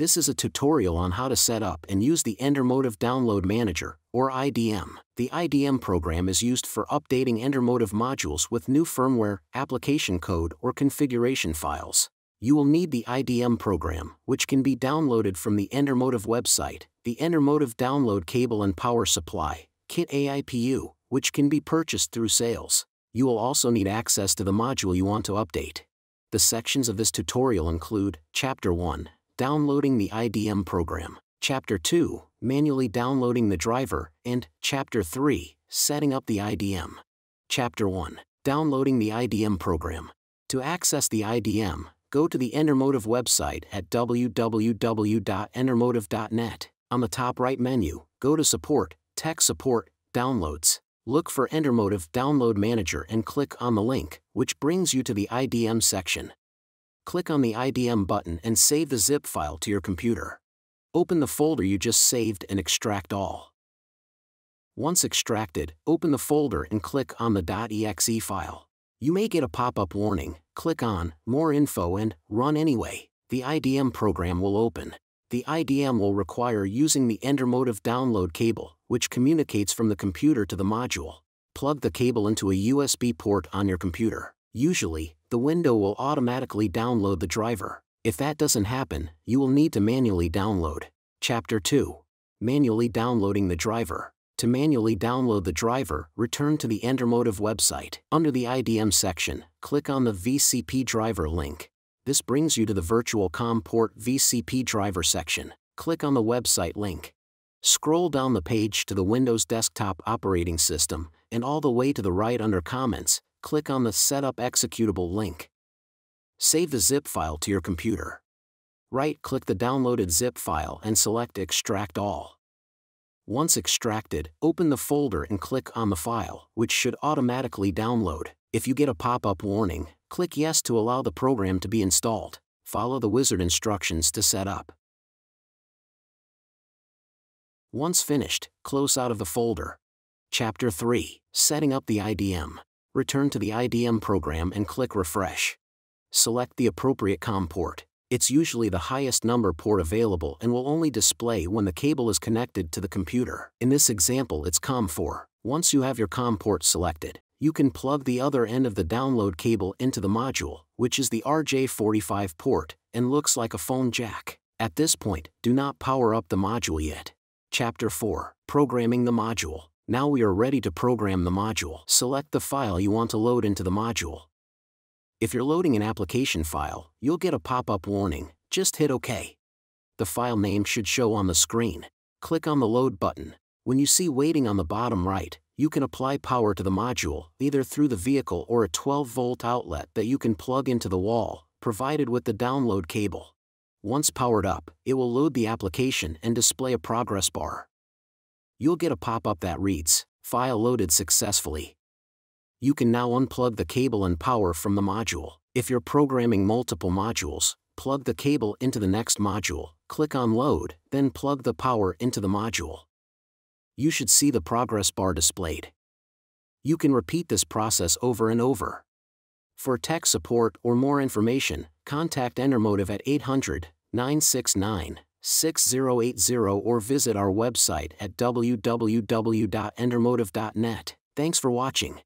This is a tutorial on how to set up and use the InterMotive Download Manager, or IDM. The IDM program is used for updating InterMotive modules with new firmware, application code, or configuration files. You will need the IDM program, which can be downloaded from the InterMotive website, the InterMotive Download Cable and Power Supply, Kit AIPU, which can be purchased through sales. You will also need access to the module you want to update. The sections of this tutorial include Chapter 1 Downloading the IDM program, Chapter 2, Manually downloading the driver, and Chapter 3, Setting up the IDM. Chapter 1, Downloading the IDM program. To access the IDM, go to the InterMotive website at www.intermotive.net. On the top right menu, go to Support, Tech Support, Downloads. Look for InterMotive Download Manager and click on the link, which brings you to the IDM section click on the IDM button and save the zip file to your computer. Open the folder you just saved and extract all. Once extracted, open the folder and click on the .exe file. You may get a pop-up warning, click on More Info and Run Anyway. The IDM program will open. The IDM will require using the InterMotive download cable, which communicates from the computer to the module. Plug the cable into a USB port on your computer. Usually, the window will automatically download the driver. If that doesn't happen, you will need to manually download. Chapter 2. Manually downloading the driver. To manually download the driver, return to the InterMotive website. Under the IDM section, click on the VCP driver link. This brings you to the Virtual COM Port VCP driver section. Click on the website link. Scroll down the page to the Windows Desktop Operating System, and all the way to the right under Comments, click on the Setup Executable link. Save the zip file to your computer. Right-click the downloaded zip file and select Extract All. Once extracted, open the folder and click on the file, which should automatically download. If you get a pop-up warning, click Yes to allow the program to be installed. Follow the wizard instructions to set up. Once finished, close out of the folder. Chapter 3 Setting up the IDM return to the IDM program and click Refresh. Select the appropriate COM port. It's usually the highest number port available and will only display when the cable is connected to the computer. In this example it's COM4. Once you have your COM port selected, you can plug the other end of the download cable into the module, which is the RJ45 port, and looks like a phone jack. At this point, do not power up the module yet. Chapter 4 Programming the Module now we are ready to program the module. Select the file you want to load into the module. If you're loading an application file, you'll get a pop-up warning, just hit OK. The file name should show on the screen. Click on the Load button. When you see waiting on the bottom right, you can apply power to the module, either through the vehicle or a 12-volt outlet that you can plug into the wall, provided with the download cable. Once powered up, it will load the application and display a progress bar you'll get a pop-up that reads, File loaded successfully. You can now unplug the cable and power from the module. If you're programming multiple modules, plug the cable into the next module, click on Load, then plug the power into the module. You should see the progress bar displayed. You can repeat this process over and over. For tech support or more information, contact InterMotive at 800 969 6080 or visit our website at www.intermotive.net. Thanks for watching.